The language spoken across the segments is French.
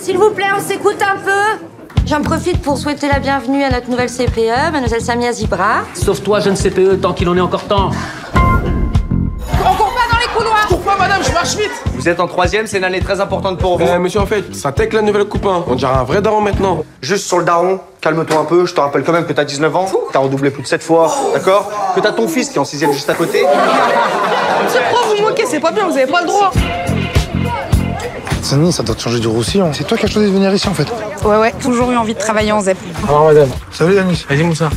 S'il vous plaît, on s'écoute un peu J'en profite pour souhaiter la bienvenue à notre nouvelle CPE, mademoiselle Samia Zibra. Sauve-toi, jeune CPE, tant qu'il en est encore temps. On court pas dans les couloirs Pourquoi, madame Je marche vite Vous êtes en troisième, c'est une année très importante pour vous. Euh, monsieur, en fait, ça tech la nouvelle coupe, hein. On dirait un vrai daron maintenant. Juste sur le daron, calme-toi un peu, je te rappelle quand même que t'as 19 ans, t'as redoublé plus de 7 fois, d'accord Que t'as ton fils qui est en sixième juste à côté. Monsieur le prof, vous moquez, c'est pas bien, vous avez pas le droit Sani, ça doit te changer du roussillon. C'est toi qui as choisi de venir ici en fait. Ouais, ouais, toujours eu envie de travailler en ZEP. Alors madame. Salut Yanis. Vas-y, Moussa.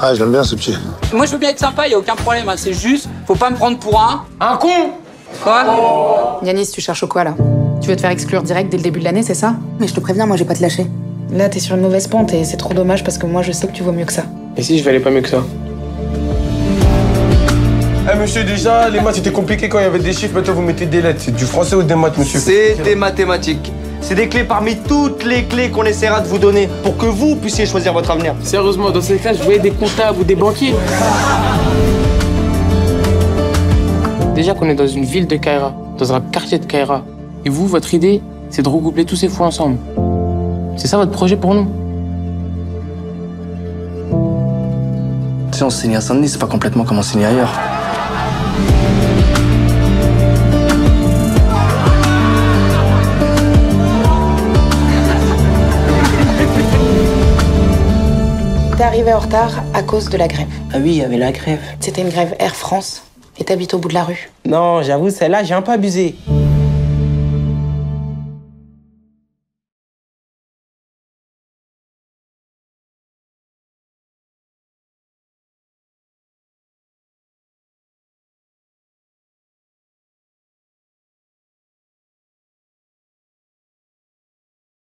Ah, je l'aime bien ce petit. Moi, je veux bien être sympa, y a aucun problème. hein. C'est juste, faut pas me prendre pour un. Un con Quoi? Yanis, tu cherches quoi là? Tu veux te faire exclure direct dès le début de l'année, c'est ça? Mais je te préviens, moi, j'ai pas te lâcher. Là, t'es sur une mauvaise pente et c'est trop dommage parce que moi, je sais que tu vaux mieux que ça. Et si je valais pas mieux que ça? Eh monsieur, déjà, les maths c'était compliqué quand il y avait des chiffres, maintenant vous mettez des lettres. C'est du français ou des maths, monsieur? C'est des mathématiques. C'est des clés parmi toutes les clés qu'on essaiera de vous donner pour que vous puissiez choisir votre avenir. Sérieusement, dans ces classes, je voyais des comptables ou des banquiers. Déjà qu'on est dans une ville de Kaira, dans un quartier de Kaira. Et vous, votre idée, c'est de regrouper tous ces fous ensemble. C'est ça votre projet pour nous? Tu sais, enseigner à Saint-Denis, c'est pas complètement comme enseigner ailleurs. T'es arrivé en retard à cause de la grève. Ah oui, il y avait la grève. C'était une grève Air France et t'habites au bout de la rue. Non, j'avoue, celle-là, j'ai un peu abusé.